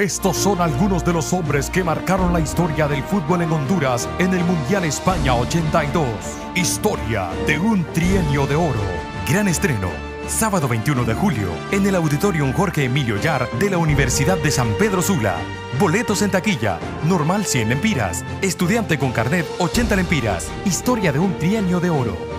Estos son algunos de los hombres que marcaron la historia del fútbol en Honduras en el Mundial España 82. Historia de un trienio de oro. Gran estreno. Sábado 21 de julio, en el Auditorium Jorge Emilio Yar de la Universidad de San Pedro Sula. Boletos en taquilla, normal 100 lempiras, estudiante con carnet 80 lempiras. Historia de un trienio de oro.